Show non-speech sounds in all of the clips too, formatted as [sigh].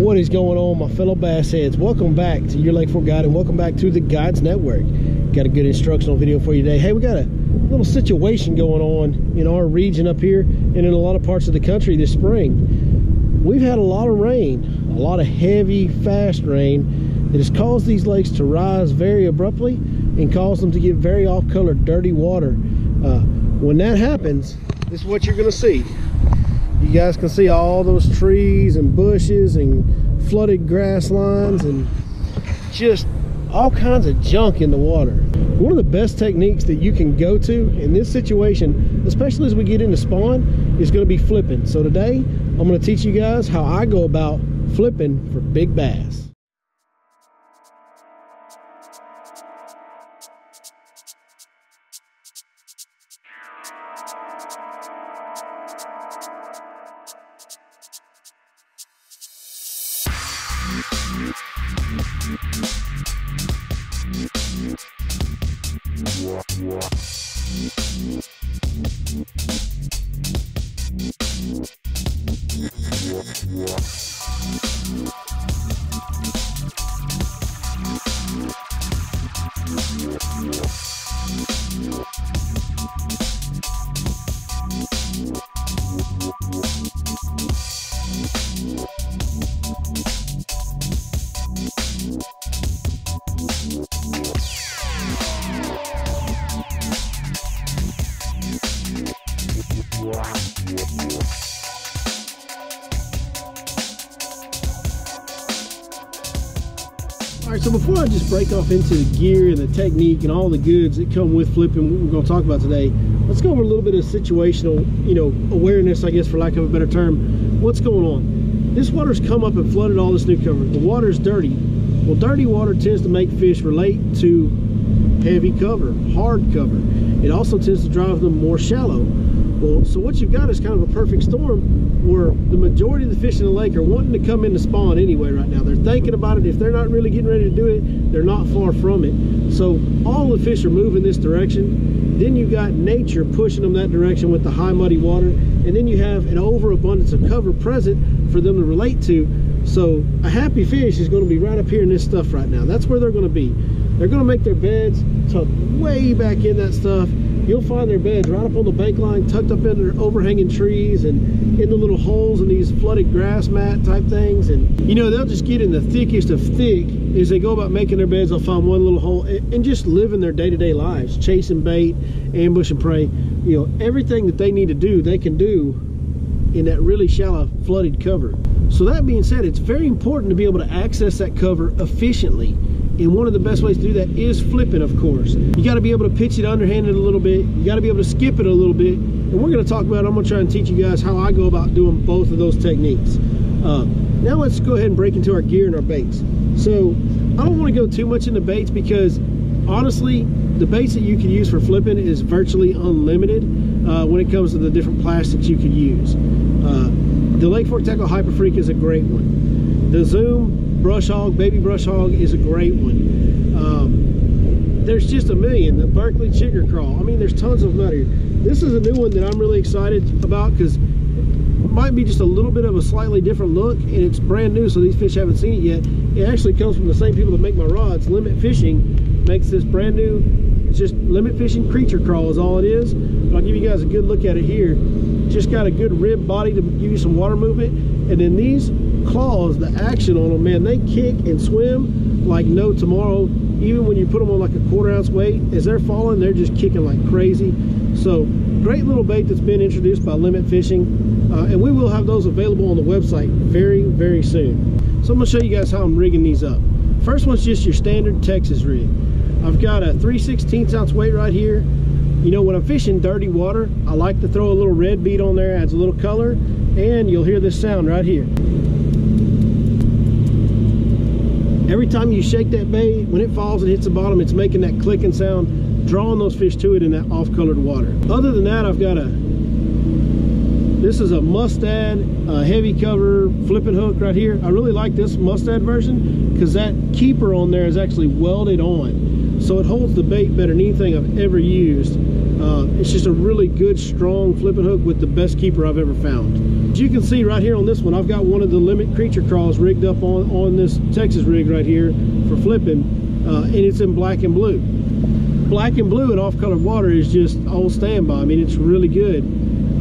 What is going on, my fellow bass heads? Welcome back to your Lake Fork Guide and welcome back to the Guides Network. Got a good instructional video for you today. Hey, we got a little situation going on in our region up here and in a lot of parts of the country this spring. We've had a lot of rain, a lot of heavy, fast rain that has caused these lakes to rise very abruptly and cause them to get very off-color, dirty water. Uh, when that happens, this is what you're gonna see. You guys can see all those trees and bushes and flooded grass lines and just all kinds of junk in the water. One of the best techniques that you can go to in this situation, especially as we get into spawn, is gonna be flipping. So today, I'm gonna teach you guys how I go about flipping for big bass. Yeah. All right, so before I just break off into the gear and the technique and all the goods that come with flipping, what we're going to talk about today, let's go over a little bit of situational, you know, awareness, I guess, for lack of a better term. What's going on? This water's come up and flooded all this new cover. The water's dirty. Well, dirty water tends to make fish relate to heavy cover, hard cover. It also tends to drive them more shallow. Well, so what you've got is kind of a perfect storm where the majority of the fish in the lake are wanting to come in to spawn anyway right now. They're thinking about it. If they're not really getting ready to do it, they're not far from it. So all the fish are moving this direction. Then you've got nature pushing them that direction with the high muddy water. And then you have an overabundance of cover present for them to relate to. So a happy fish is going to be right up here in this stuff right now. That's where they're going to be. They're going to make their beds tucked way back in that stuff you'll find their beds right up on the bank line, tucked up under overhanging trees and in the little holes in these flooded grass mat type things. And you know, they'll just get in the thickest of thick as they go about making their beds. They'll find one little hole and just living their day-to-day -day lives, chasing bait, ambush and prey. You know, everything that they need to do, they can do in that really shallow flooded cover. So that being said, it's very important to be able to access that cover efficiently. And one of the best ways to do that is flipping, of course. You got to be able to pitch it underhanded a little bit. You got to be able to skip it a little bit. And we're going to talk about, I'm going to try and teach you guys how I go about doing both of those techniques. Uh, now let's go ahead and break into our gear and our baits. So I don't want to go too much into baits because honestly, the baits that you can use for flipping is virtually unlimited uh, when it comes to the different plastics you can use. Uh, the Lake Fork Tackle Hyper Freak is a great one. The Zoom brush hog, baby brush hog is a great one. Um, there's just a million. The Berkley Chigger Crawl. I mean, there's tons of them out here. This is a new one that I'm really excited about because it might be just a little bit of a slightly different look and it's brand new so these fish haven't seen it yet. It actually comes from the same people that make my rods. Limit Fishing makes this brand new, it's just Limit Fishing Creature Crawl is all it is. But I'll give you guys a good look at it here. Just got a good rib body to give you some water movement. And then these claws, the action on them, man, they kick and swim like no tomorrow. Even when you put them on like a quarter ounce weight, as they're falling, they're just kicking like crazy. So great little bait that's been introduced by Limit Fishing. Uh, and we will have those available on the website very, very soon. So I'm gonna show you guys how I'm rigging these up. First one's just your standard Texas rig. I've got a 3 16 ounce weight right here. You know, when I'm fishing dirty water, I like to throw a little red bead on there, adds a little color, and you'll hear this sound right here. Every time you shake that bait, when it falls and hits the bottom, it's making that clicking sound, drawing those fish to it in that off-colored water. Other than that, I've got a, this is a Mustad a heavy cover flipping hook right here. I really like this Mustad version because that keeper on there is actually welded on. So it holds the bait better than anything I've ever used. Uh, it's just a really good, strong flipping hook with the best keeper I've ever found. As you can see right here on this one, I've got one of the Limit Creature crawls rigged up on, on this Texas rig right here for flipping, uh, and it's in black and blue. Black and blue in off-colored water is just old standby. I mean, it's really good.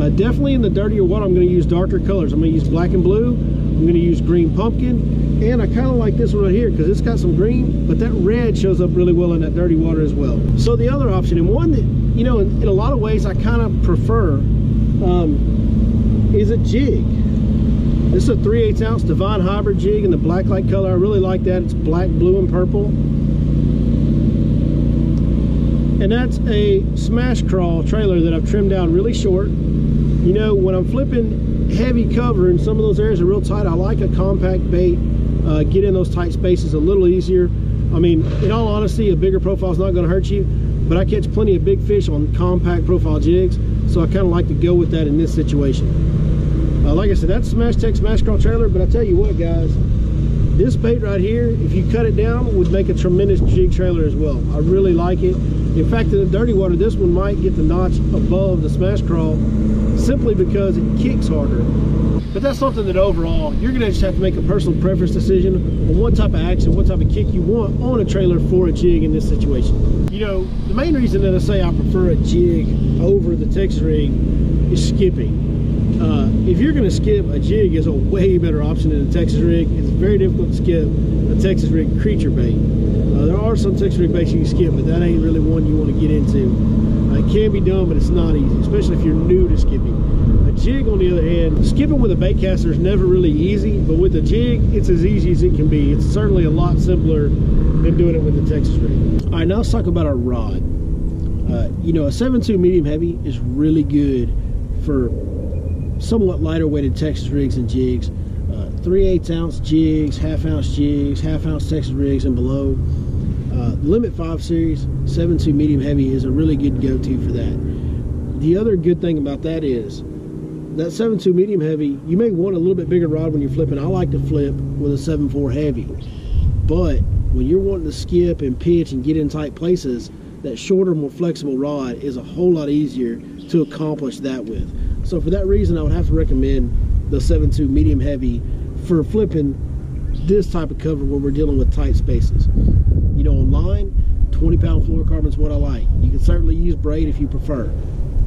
Uh, definitely in the dirtier water, I'm going to use darker colors. I'm going to use black and blue. I'm going to use green pumpkin. And I kind of like this one right here because it's got some green, but that red shows up really well in that dirty water as well. So the other option, and one that, you know, in, in a lot of ways I kind of prefer, um, is a jig. This is a 3 8 ounce Divine Hybrid jig in the black light color. I really like that. It's black, blue, and purple. And that's a smash crawl trailer that I've trimmed down really short you know, when I'm flipping heavy cover and some of those areas are real tight, I like a compact bait, uh, get in those tight spaces a little easier. I mean, in all honesty, a bigger profile is not going to hurt you, but I catch plenty of big fish on compact profile jigs, so I kind of like to go with that in this situation. Uh, like I said, that's Smash Tech Smash Crawl trailer, but I tell you what, guys, this bait right here, if you cut it down, would make a tremendous jig trailer as well. I really like it. In fact, in the dirty water, this one might get the notch above the Smash Crawl simply because it kicks harder. But that's something that overall, you're gonna just have to make a personal preference decision on what type of action, what type of kick you want on a trailer for a jig in this situation. You know, the main reason that I say I prefer a jig over the Texas rig is skipping. Uh, if you're gonna skip, a jig is a way better option than a Texas rig. It's very difficult to skip a Texas rig creature bait. Uh, there are some Texas rig baits you can skip, but that ain't really one you want to get into. Uh, it can be done, but it's not easy, especially if you're new to skipping. A jig, on the other hand, skipping with a bait caster is never really easy, but with a jig, it's as easy as it can be. It's certainly a lot simpler than doing it with a Texas rig. All right, now let's talk about our rod. Uh, you know, a 7.2 medium heavy is really good for somewhat lighter weighted Texas rigs and jigs. Uh, 3 8 ounce jigs, half ounce jigs, half ounce Texas rigs and below. Uh, Limit 5 series, 7.2 medium heavy is a really good go-to for that. The other good thing about that is that 7.2 medium heavy, you may want a little bit bigger rod when you're flipping. I like to flip with a 7.4 heavy. But when you're wanting to skip and pitch and get in tight places, that shorter, more flexible rod is a whole lot easier to accomplish that with. So for that reason, I would have to recommend the 7.2 medium heavy for flipping this type of cover where we're dealing with tight spaces you know, online, 20 pound fluorocarbon is what I like. You can certainly use braid if you prefer.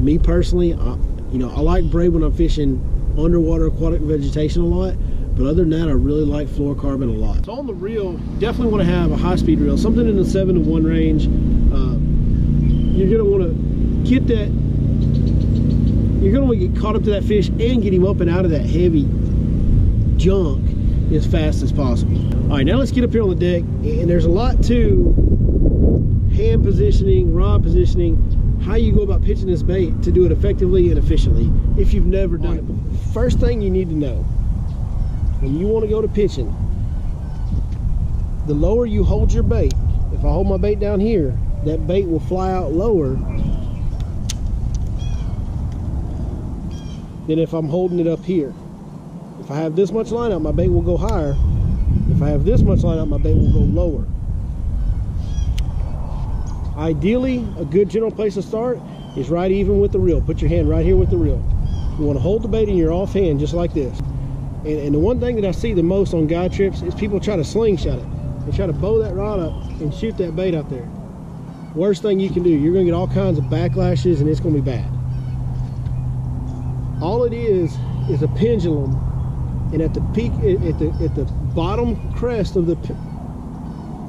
Me personally, I, you know, I like braid when I'm fishing underwater aquatic vegetation a lot, but other than that, I really like fluorocarbon a lot. So on the reel, definitely want to have a high speed reel, something in the seven to one range. Uh, you're gonna want to get that, you're gonna want to get caught up to that fish and get him up and out of that heavy junk as fast as possible. All right, now let's get up here on the deck, and there's a lot to hand positioning, rod positioning, how you go about pitching this bait to do it effectively and efficiently if you've never done right. it. First thing you need to know, when you want to go to pitching, the lower you hold your bait, if I hold my bait down here, that bait will fly out lower than if I'm holding it up here. If I have this much line out, my bait will go higher. If I have this much line out, my bait will go lower. Ideally, a good general place to start is right even with the reel. Put your hand right here with the reel. You want to hold the bait in your off hand just like this. And, and the one thing that I see the most on guide trips is people try to slingshot it. They try to bow that rod up and shoot that bait out there. Worst thing you can do. You're going to get all kinds of backlashes and it's going to be bad. All it is is a pendulum and at the peak at the at the bottom crest of the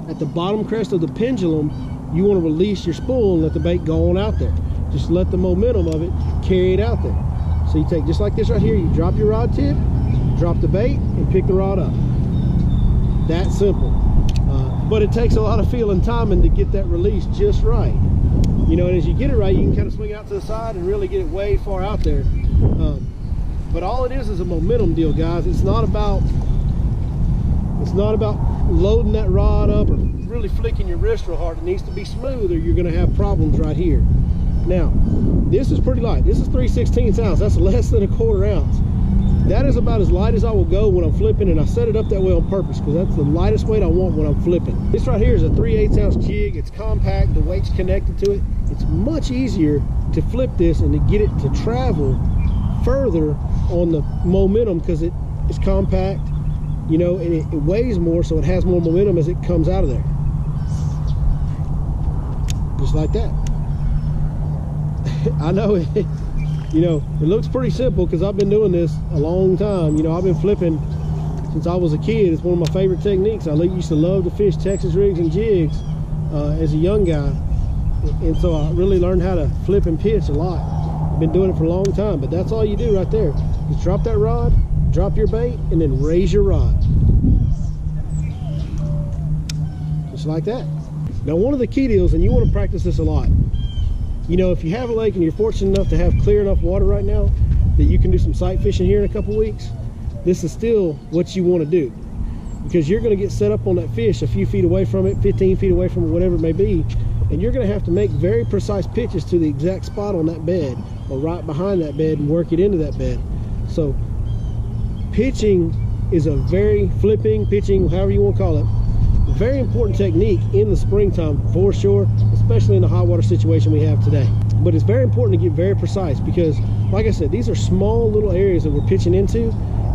at the bottom crest of the pendulum you want to release your spool and let the bait go on out there. Just let the momentum of it carry it out there. So you take just like this right here you drop your rod tip drop the bait and pick the rod up. That simple. Uh, but it takes a lot of feel and timing to get that release just right you know and as you get it right you can kind of swing it out to the side and really get it way far out there um, but all it is is a momentum deal, guys. It's not about it's not about loading that rod up or really flicking your wrist real hard. It needs to be smooth or you're going to have problems right here. Now, this is pretty light. This is 3 16 ounce. That's less than a quarter ounce. That is about as light as I will go when I'm flipping and I set it up that way on purpose because that's the lightest weight I want when I'm flipping. This right here is a 3 8 ounce jig. It's compact, the weight's connected to it. It's much easier to flip this and to get it to travel further on the momentum because it is compact, you know, and it, it weighs more so it has more momentum as it comes out of there. Just like that. [laughs] I know it you know, it looks pretty simple because I've been doing this a long time. You know, I've been flipping since I was a kid. It's one of my favorite techniques. I used to love to fish Texas rigs and jigs uh, as a young guy. And so I really learned how to flip and pitch a lot. I've been doing it for a long time, but that's all you do right there. Just drop that rod, drop your bait, and then raise your rod. Just like that. Now, one of the key deals, and you want to practice this a lot, you know, if you have a lake and you're fortunate enough to have clear enough water right now that you can do some sight fishing here in a couple weeks, this is still what you want to do because you're going to get set up on that fish a few feet away from it, 15 feet away from it, whatever it may be, and you're going to have to make very precise pitches to the exact spot on that bed or right behind that bed and work it into that bed. So pitching is a very flipping, pitching, however you want to call it, very important technique in the springtime for sure especially in the hot water situation we have today. But it's very important to get very precise because like i said these are small little areas that we're pitching into.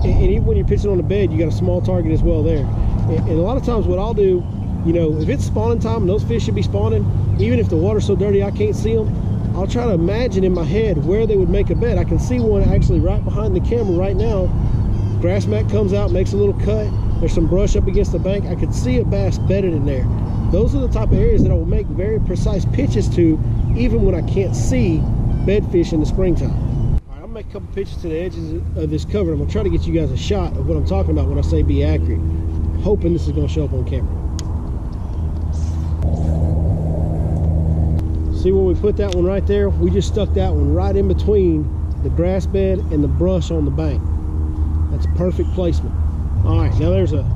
And, even when you're pitching on a bed you got a small target as well there. And, a lot of times what i'll do you know if it's spawning time and those fish should be spawning even if the water's so dirty i can't see them i'll try to imagine in my head where they would make a bed. I can see one actually right behind the camera right now. Grass mat comes out makes a little cut there's some brush up against the bank. I could see a bass bedded in there. Those are the type of areas that I will make very precise pitches to, even when I can't see bed fish in the springtime. All right, I'll make a couple pitches to the edges of this cover. I'm gonna try to get you guys a shot of what I'm talking about when I say be accurate. Hoping this is gonna show up on camera. See where we put that one right there? We just stuck that one right in between the grass bed and the brush on the bank. That's perfect placement. All right, now there's a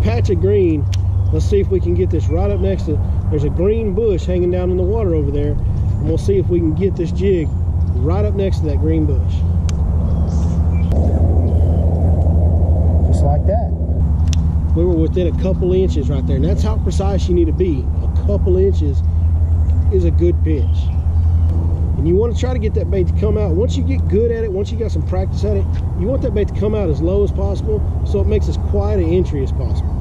patch of green. Let's see if we can get this right up next to, there's a green bush hanging down in the water over there. And we'll see if we can get this jig right up next to that green bush. Just like that. We were within a couple inches right there. And that's how precise you need to be. A couple inches is a good pitch and you want to try to get that bait to come out. Once you get good at it once you got some practice at it you want that bait to come out as low as possible so it makes as quiet an entry as possible.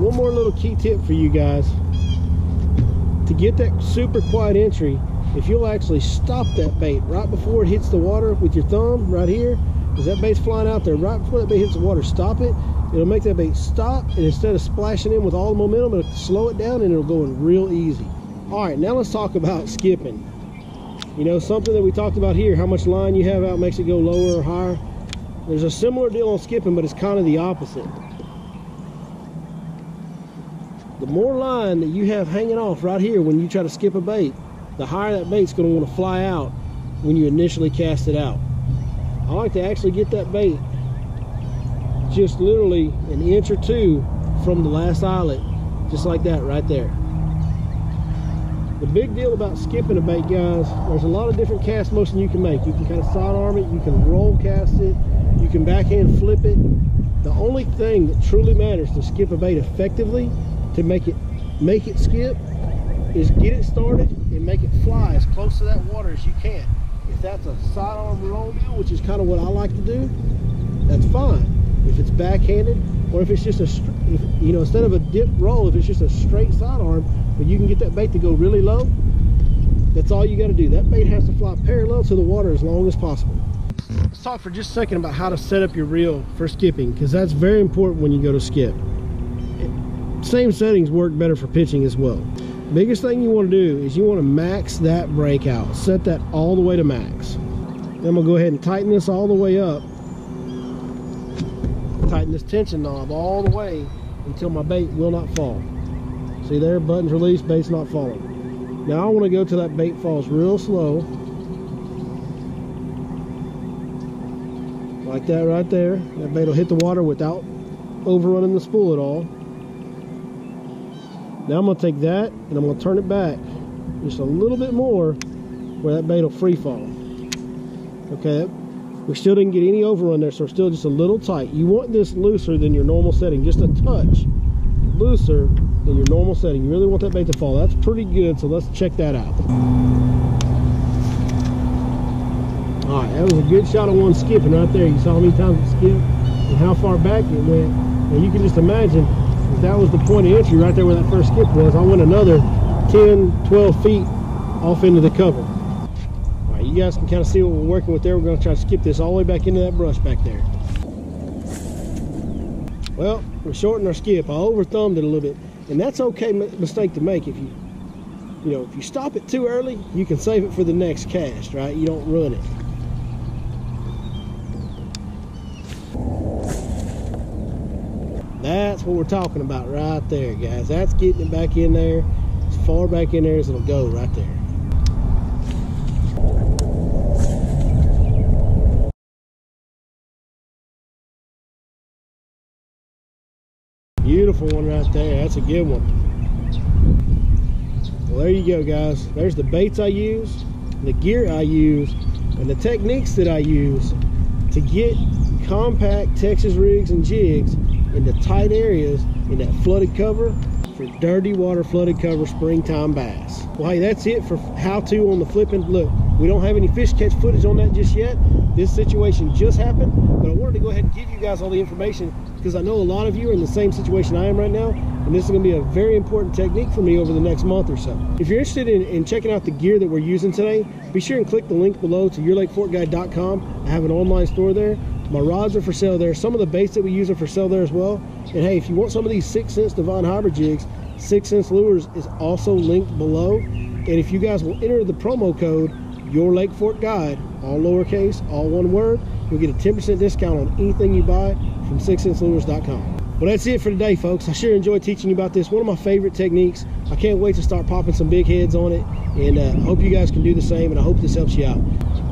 One more little key tip for you guys. To get that super quiet entry if you'll actually stop that bait right before it hits the water with your thumb right here because that bait's flying out there. Right before that bait hits the water stop it. It'll make that bait stop and instead of splashing in with all the momentum it'll slow it down and it'll go in real easy. All right now let's talk about skipping. You know something that we talked about here how much line you have out makes it go lower or higher. There's a similar deal on skipping but it's kind of the opposite. The more line that you have hanging off right here when you try to skip a bait the higher that bait's going to want to fly out when you initially cast it out I like to actually get that bait just literally an inch or two from the last eyelet just like that right there. The big deal about skipping a bait guys there's a lot of different cast motion you can make. You can kind of sidearm it you can roll cast it you can backhand flip it. The only thing that truly matters to skip a bait effectively to make it make it skip is get it started and make it fly as close to that water as you can that's a sidearm roll which is kind of what I like to do that's fine. If it's backhanded or if it's just a you know instead of a dip roll if it's just a straight sidearm but you can get that bait to go really low that's all you got to do. That bait has to fly parallel to the water as long as possible. Let's talk for just a second about how to set up your reel for skipping because that's very important when you go to skip. Same settings work better for pitching as well biggest thing you want to do is you want to max that breakout set that all the way to max then I'm gonna go ahead and tighten this all the way up tighten this tension knob all the way until my bait will not fall. See there, buttons released, bait's not falling. Now I want to go till that bait falls real slow. Like that right there. That bait will hit the water without overrunning the spool at all. Now I'm to take that and I'm to turn it back just a little bit more where that bait will free fall. Okay, we still didn't get any overrun there, so we're still just a little tight. You want this looser than your normal setting, just a touch looser than your normal setting. You really want that bait to fall. That's pretty good, so let's check that out. All right, that was a good shot of one skipping right there. You saw how many times it skipped and how far back it went. And you can just imagine that was the point of entry right there where that first skip was, I went another 10, 12 feet off into the cover. All right, you guys can kind of see what we're working with there. We're gonna try to skip this all the way back into that brush back there. Well, we shortened our skip. I over thumbed it a little bit. And that's okay mistake to make if you, you know, if you stop it too early, you can save it for the next cast, right? You don't run it. That's what we're talking about right there, guys. That's getting it back in there, as far back in there as it'll go right there. Beautiful one right there. That's a good one. Well, there you go, guys. There's the baits I use, the gear I use, and the techniques that I use to get compact Texas rigs and jigs into tight areas in that flooded cover for dirty water flooded cover springtime bass. Well, hey, that's it for how to on the flipping. Look, we don't have any fish catch footage on that just yet. This situation just happened, but I wanted to go ahead and give you guys all the information because I know a lot of you are in the same situation I am right now, and this is gonna be a very important technique for me over the next month or so. If you're interested in, in checking out the gear that we're using today, be sure and click the link below to yourlakeforkguide.com. I have an online store there. My rods are for sale there. Some of the baits that we use are for sale there as well. And hey, if you want some of these 6th Sense Divine Hybrid jigs, 6th Sense Lures is also linked below. And if you guys will enter the promo code, Your Lake Fork Guide, all lowercase, all one word, you'll get a 10% discount on anything you buy from 6thsenselures.com. Well, that's it for today, folks. I sure enjoyed teaching you about this. One of my favorite techniques. I can't wait to start popping some big heads on it. And uh, I hope you guys can do the same, and I hope this helps you out.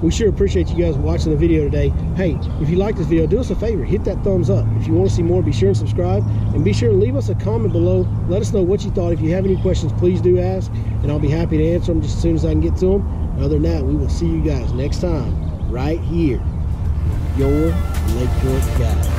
We sure appreciate you guys watching the video today. Hey, if you like this video, do us a favor. Hit that thumbs up. If you want to see more, be sure and subscribe. And be sure and leave us a comment below. Let us know what you thought. If you have any questions, please do ask. And I'll be happy to answer them just as soon as I can get to them. Other than that, we will see you guys next time right here. Your Lake Fork Guide.